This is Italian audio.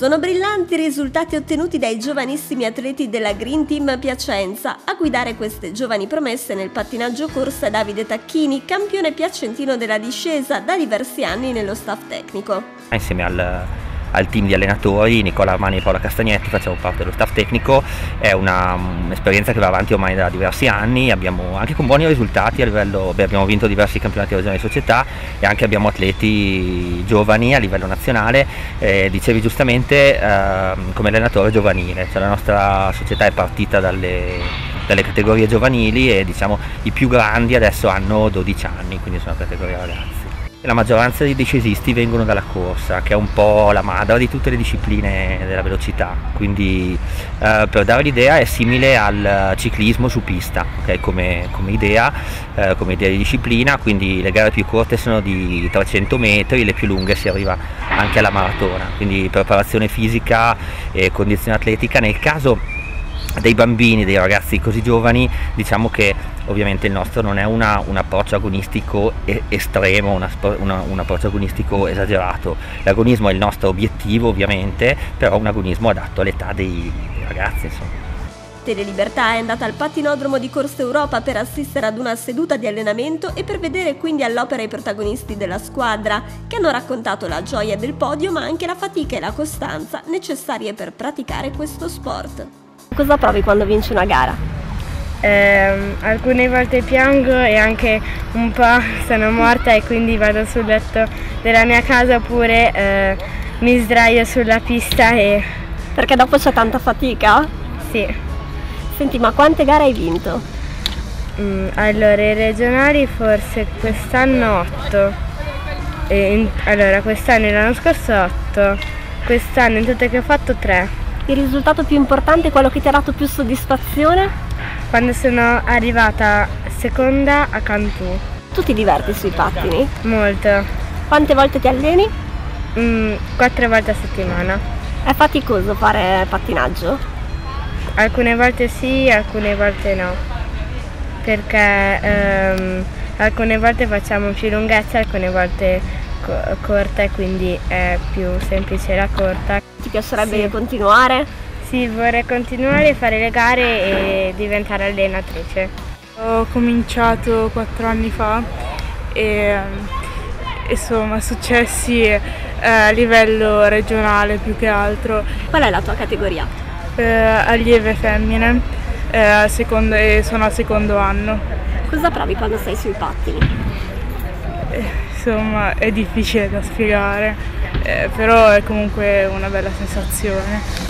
Sono brillanti i risultati ottenuti dai giovanissimi atleti della Green Team Piacenza. A guidare queste giovani promesse nel pattinaggio corsa è Davide Tacchini, campione piacentino della discesa da diversi anni nello staff tecnico. Insieme al al team di allenatori, Nicola Armani e Paola Castagnetti, facciamo parte dello staff tecnico, è una, un'esperienza che va avanti ormai da diversi anni, abbiamo anche con buoni risultati a livello, beh, abbiamo vinto diversi campionati regionali di società e anche abbiamo atleti giovani a livello nazionale, eh, dicevi giustamente eh, come allenatore giovanile, cioè la nostra società è partita dalle dalle categorie giovanili e diciamo i più grandi adesso hanno 12 anni, quindi sono categorie ragazzi la maggioranza dei decesisti vengono dalla corsa, che è un po' la madre di tutte le discipline della velocità, quindi eh, per dare l'idea è simile al ciclismo su pista, okay? come, come, idea, eh, come, idea, di disciplina, quindi le gare più corte sono di 300 metri, le più lunghe si arriva anche alla maratona, quindi preparazione fisica e condizione atletica. Nel caso dei bambini, dei ragazzi così giovani, diciamo che ovviamente il nostro non è una, un approccio agonistico estremo, una, una, un approccio agonistico esagerato. L'agonismo è il nostro obiettivo ovviamente, però un agonismo adatto all'età dei, dei ragazzi. Insomma. Telelibertà è andata al patinodromo di Corsa Europa per assistere ad una seduta di allenamento e per vedere quindi all'opera i protagonisti della squadra, che hanno raccontato la gioia del podio ma anche la fatica e la costanza necessarie per praticare questo sport. Cosa provi quando vinci una gara? Eh, alcune volte piango e anche un po' sono morta e quindi vado sul letto della mia casa oppure eh, mi sdraio sulla pista e... Perché dopo c'è tanta fatica? Sì. Senti, ma quante gare hai vinto? Mm, allora, i regionali forse quest'anno 8. In, allora, quest'anno e l'anno scorso 8. Quest'anno in tutte che ho fatto 3 il risultato più importante, quello che ti ha dato più soddisfazione? Quando sono arrivata seconda a Cantù. Tu ti diverti sui pattini? Molto. Quante volte ti alleni? Mm, quattro volte a settimana. È faticoso fare pattinaggio? Alcune volte sì, alcune volte no. Perché ehm, alcune volte facciamo più lunghezza, alcune volte co- corta e quindi è più semplice la corta. Ti piacerebbe sì. continuare? Sì, vorrei continuare a fare le gare e diventare allenatrice. Ho cominciato quattro anni fa e insomma successi eh, a livello regionale più che altro. Qual è la tua categoria? Eh, allieve femmine eh, secondo, sono al secondo anno. Cosa provi quando sei sui pattini? Eh, insomma è difficile da spiegare eh, però è comunque una bella sensazione.